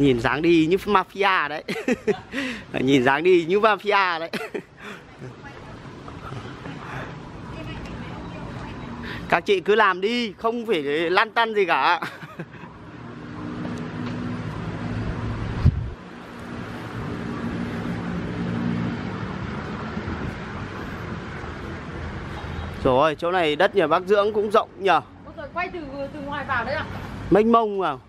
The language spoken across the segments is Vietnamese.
nhìn dáng đi như mafia đấy. Nhìn dáng đi như mafia đấy. Các chị cứ làm đi không phải lăn tăn gì cả. Rồi chỗ này đất nhà bác Dưỡng cũng rộng nhờ. Rồi quay từ từ ngoài vào đấy à Mênh mông vào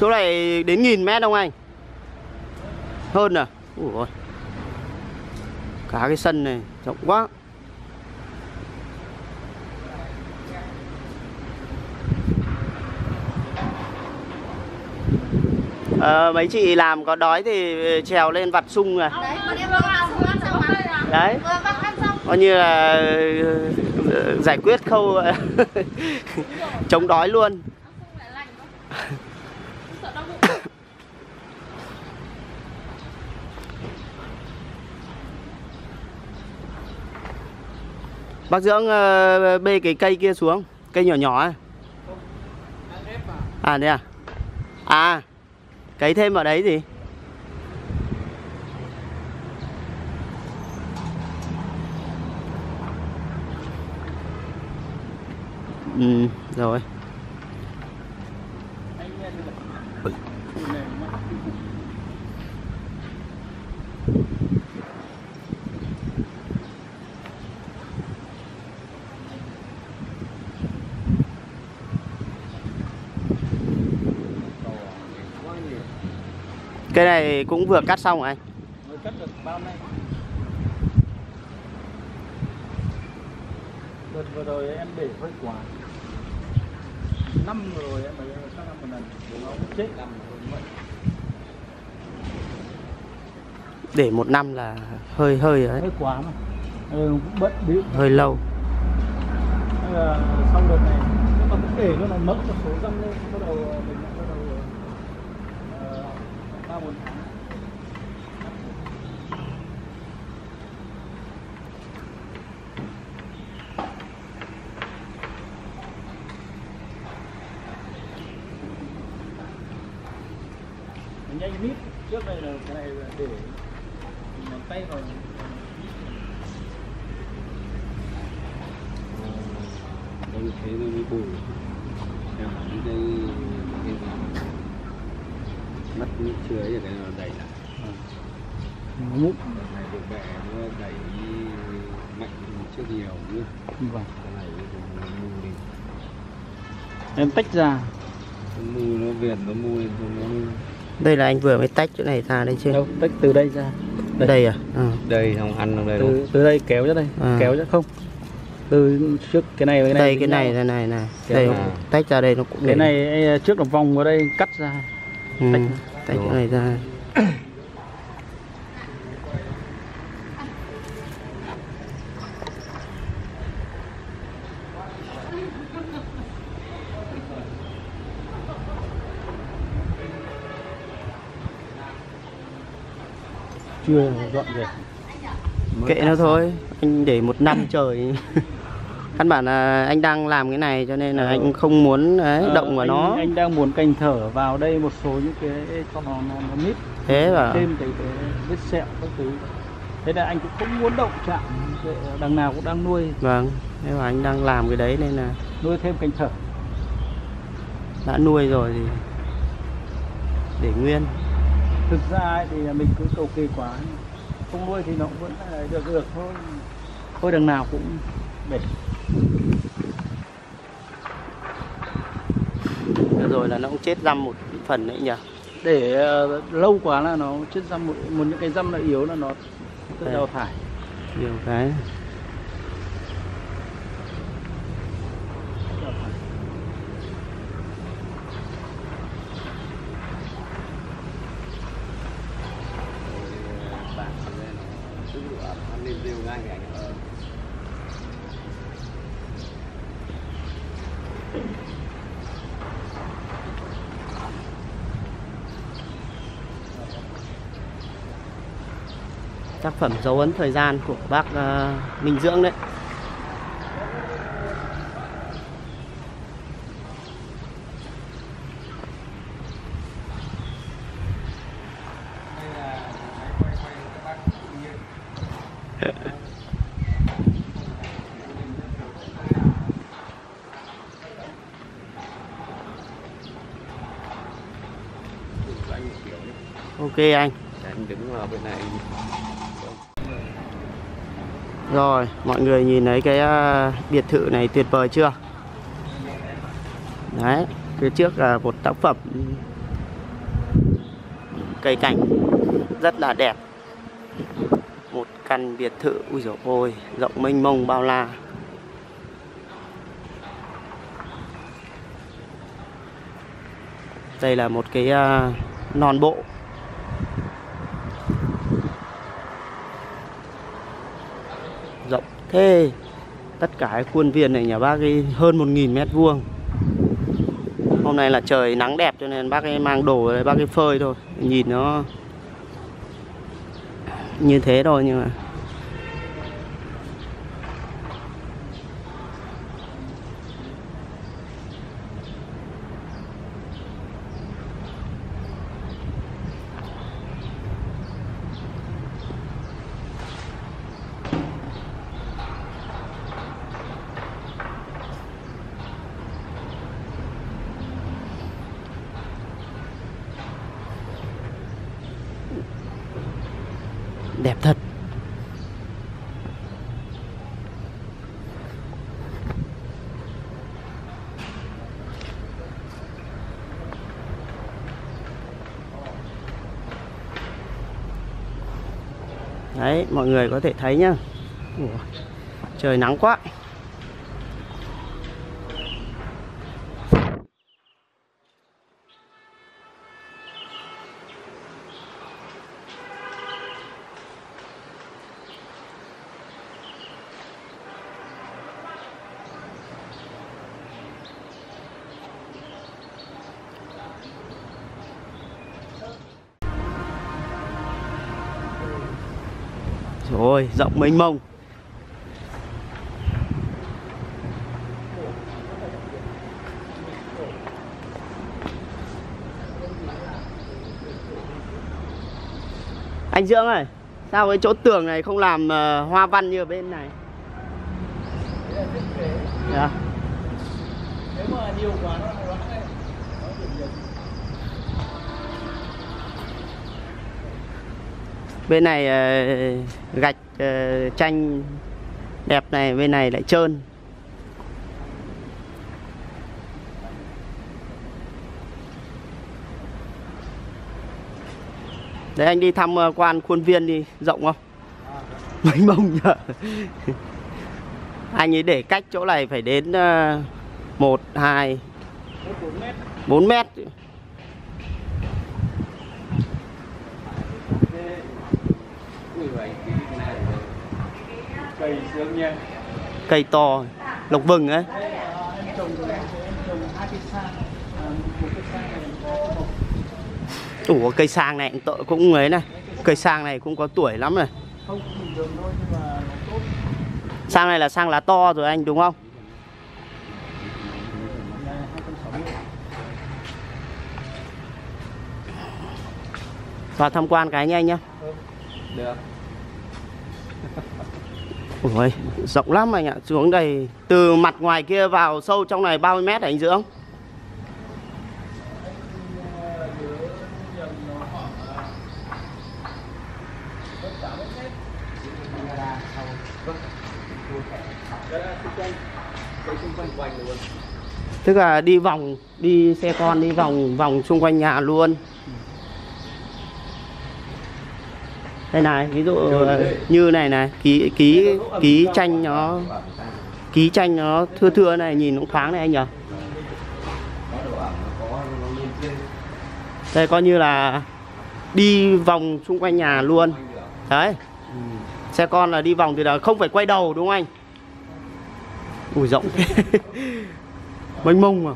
Chỗ này đến nghìn mét không anh? Hơn à? Ủa ôi. Cả cái sân này rộng quá à, Mấy chị làm có đói thì trèo lên vặt sung à Đấy, xong coi như là ờ, giải quyết khâu chống đói luôn lại lạnh quá Sợ đau bụng bác dưỡng uh, bê cái cây kia xuống cây nhỏ nhỏ ấy. à đây à? À cấy thêm vào đấy gì ừ rồi. Cây này cũng vừa cắt xong rồi anh. Mới cắt được bao nay? Đợt vừa rồi em để hơi quá. Năm rồi em mới cắt năm một lần. Nó chết làm vậy. Để một năm là hơi hơi ấy, hơi quá mà. Ừ, cũng bận bịu. Hơi lâu. Là sau đợt này mà cũng để nó mỡ một số răm lên bắt đầu mình lại bắt đầu ờ, ba bốn tháng Mình nhanh mít. Trước đây là cái này là để ngón tay vào có như thế nó mới bù theo những cái cái gì mất chưa ấy cái nó đẩy lại mút Đợt này được bẹ nó đẩy mạnh trước nhiều nữa vâng. cái này nó mù đi. Em tách ra. Nó mù nó viền nó mù nó đây là anh vừa mới tách chỗ này ra đây chưa? Đâu tách từ đây ra. Đây, đây à? À. đây không ăn trong đây đâu từ từ đây kéo ra đây. À. kéo ra không. Từ trước cái này với cái này đây cái này này này này. Đây vào. tách ra đây nó cũng cái này trước là vòng vào đây cắt ra. Ừ, tách. Tách chỗ này ra. Chưa dọn dẹp kệ nó thôi anh để một năm trời căn bản là anh đang làm cái này cho nên là Ờ. anh không muốn đấy, Ờ, động vào anh, nó. anh đang muốn cành thở vào đây một số những cái cho nó nó, nó mít thế và thêm cái, cái vết sẹo các thứ. Thế là anh cũng không muốn động chạm đằng nào cũng đang nuôi. Vâng thế mà anh đang làm cái đấy nên là nuôi thêm cành thở. đã nuôi rồi thì để nguyên. Thực ra ấy, thì mình cứ cầu kỳ quá. Không nuôi thì nó cũng vẫn được được thôi. Thôi đằng nào cũng để rồi là nó cũng chết răm một phần đấy nhỉ? Để ờ, lâu quá là nó chết răm một, một những cái răm nó yếu là nó Đây. đào thải. Nhiều cái tác phẩm dấu ấn thời gian của bác uh, Minh Dưỡng đấy. Ok anh. Anh đứng ở bên này rồi, mọi người nhìn thấy cái à, biệt thự này tuyệt vời chưa? Đấy, phía trước là một tác phẩm cây cảnh rất là đẹp. Một căn biệt thự, ui dồi ôi, rộng mênh mông bao la. Đây là một cái à, non bộ rộng thế tất cả cái khuôn viên này nhà bác ấy hơn 1.000 mét vuông. Hôm nay là trời nắng đẹp cho nên bác ấy mang đồ đấy bác ấy phơi thôi, nhìn nó như thế thôi nhưng mà đẹp thật. Đấy mọi người có thể thấy nhá. Ủa, trời nắng quá. Ôi rộng mênh mông anh dưỡng ơi sao cái chỗ tường này không làm uh, hoa văn như ở bên này Đấy là thiết kế yeah. nếu mà nhiều quá nó bên này ờ, gạch ờ, tranh đẹp này bên này lại trơn. Đấy anh đi thăm ờ, quan khuôn viên đi rộng không? Mênh mông nhờ anh ấy để cách chỗ này phải đến ờ, một hai bốn mét. bốn mét ui vậy cái này cây sướng nha. Cây to lộc vừng ấy. Sang à, này một ủa cây sang này cũng cũng ấy này. Cây sang này cũng có tuổi lắm tốt. Sang này là sang lá to rồi anh đúng không? Vào tham quan cái nha anh nhá. Được ôi, rộng lắm anh ạ. Xuống đây, từ mặt ngoài kia vào sâu trong này bao nhiêu mét anh dưỡng tức là đi vòng, đi xe con đi vòng vòng xung quanh nhà luôn đây này ví dụ ờ, như này này ký ký ký tranh nó ký tranh nó thưa thưa này nhìn cũng thoáng này anh nhỉ? Đây coi như là đi vòng xung quanh nhà luôn. Đấy. Xe con là đi vòng thì là không phải quay đầu đúng không anh? Ui rộng mênh mông mà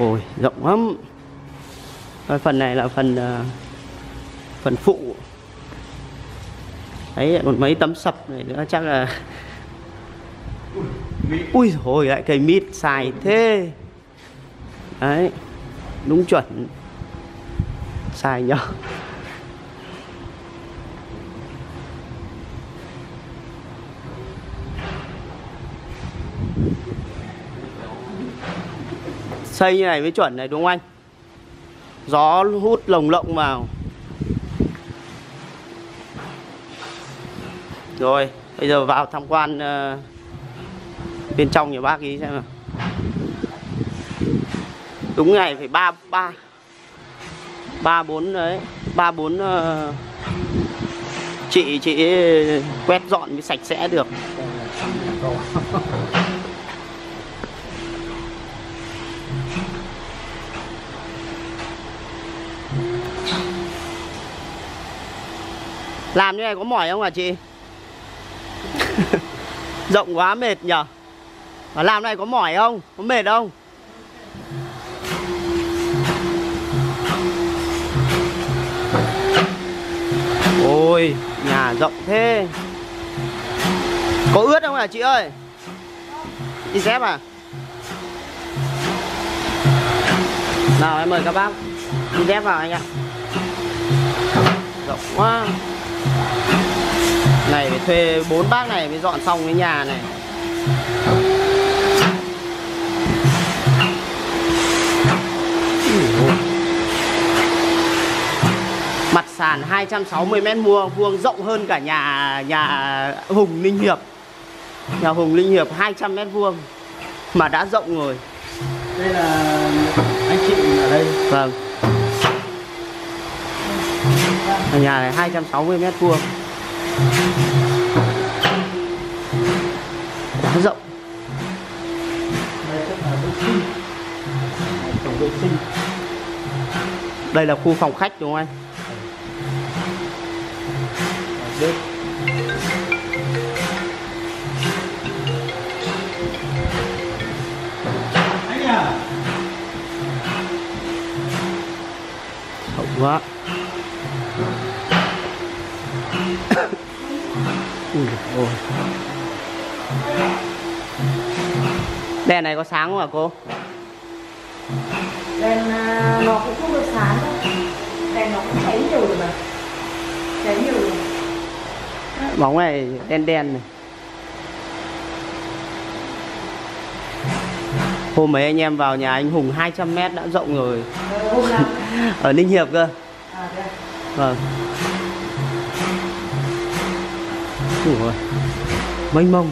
ôi rộng lắm. Cái phần này là phần uh, phần phụ. Ấy còn mấy tấm sập này nữa chắc là ui rồi lại cây mít xài thế. Đấy đúng chuẩn. Xài nhau xây như này mới chuẩn này đúng không anh? Gió hút lồng lộng vào. Rồi bây giờ vào tham quan uh, bên trong nhà bác ý xem nào. Đúng ngày phải ba ba ba bốn đấy ba bốn ờ, chị chị quét dọn mới sạch sẽ được. làm như này có mỏi không hả chị? Rộng quá, mệt nhở? Mà làm này có mỏi không? Có mệt không? Ôi, nhà rộng thế. Có ướt không hả chị ơi? Đi dép à? Nào em mời các bác. Đi dép vào anh ạ. Rộng quá này phải thuê bốn bác này mới dọn xong cái nhà này. Mặt sàn 260 mét vuông vuông rộng hơn cả nhà nhà Hùng Ninh Hiệp. Nhà Hùng Ninh Hiệp 200 mét vuông mà đã rộng rồi. Đây là anh chị ở đây. Vâng ở nhà này 260 mét vuông. Quá rộng. Đây là khu phòng khách đúng không anh? Hậu rộng quá. Ui đèn này có sáng không hả cô? Đèn à, nó cũng không được sáng đâu. Đèn nó cũng cháy nhiều rồi mà. Cháy nhiều rồi. Bóng này đen đen này. Hôm ấy anh em vào nhà anh Hùng 200 mét đã rộng rồi. Ở Ninh Hiệp cơ. À, đây. vâng Ủa, mênh mông.